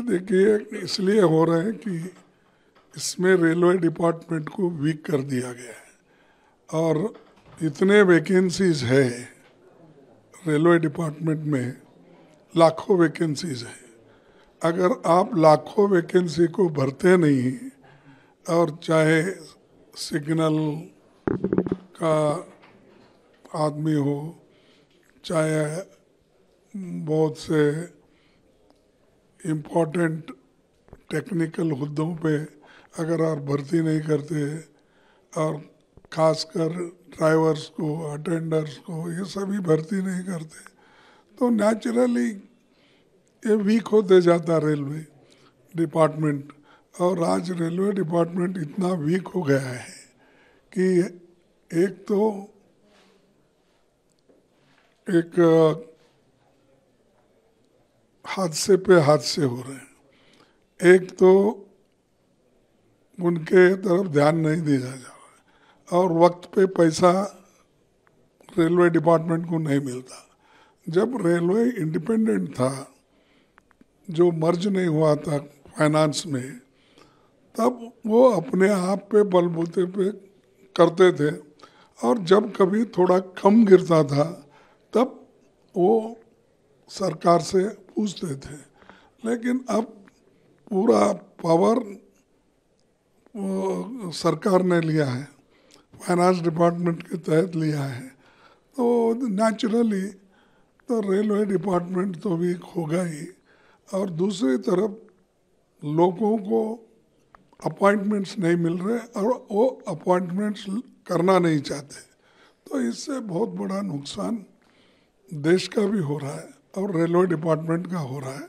देखिए, इसलिए हो रहे हैं कि इसमें रेलवे डिपार्टमेंट को वीक कर दिया गया है। और इतने वैकेंसीज है, रेलवे डिपार्टमेंट में लाखों वैकेंसीज है। अगर आप लाखों वैकेंसी को भरते नहीं, और चाहे सिग्नल का आदमी हो, चाहे बहुत से इम्पोर्टेंट टेक्निकल हुद्दों पे अगर आप भर्ती नहीं करते और खासकर ड्राइवर्स को अटेंडर्स को, ये सभी भर्ती नहीं करते तो नेचुरली ये वीक होते जाता रेलवे डिपार्टमेंट और आज रेलवे डिपार्टमेंट इतना वीक हो गया है कि एक तो एक हादसे पे हादसे हो रहे हैं। एक तो उनके तरफ़ ध्यान नहीं दिया जा रहा और वक्त पे पैसा रेलवे डिपार्टमेंट को नहीं मिलता। जब रेलवे इंडिपेंडेंट था, जो मर्ज नहीं हुआ था फाइनेंस में, तब वो अपने आप पे बलबूते पे करते थे और जब कभी थोड़ा कम गिरता था, तब वो सरकार से पूछते थे लेकिन अब पूरा पावर सरकार ने लिया है। फाइनेंस डिपार्टमेंट के तहत लिया है। तो नेचुरली तो रेलवे डिपार्टमेंट तो भी होगा ही। और दूसरी तरफ़ लोगों को अपॉइंटमेंट्स नहीं मिल रहे और वो अपॉइंटमेंट्स करना नहीं चाहते। तो इससे बहुत बड़ा नुकसान देश का भी हो रहा है। और रेलवे डिपार्टमेंट का हो रहा है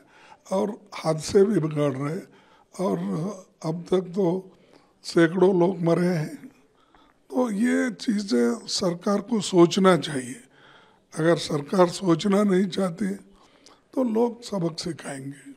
और हादसे भी बिगड़ रहे हैं। और अब तक तो सैकड़ों लोग मरे हैं। तो ये चीज़ें सरकार को सोचना चाहिए। अगर सरकार सोचना नहीं चाहती तो लोग सबक सिखाएँगे।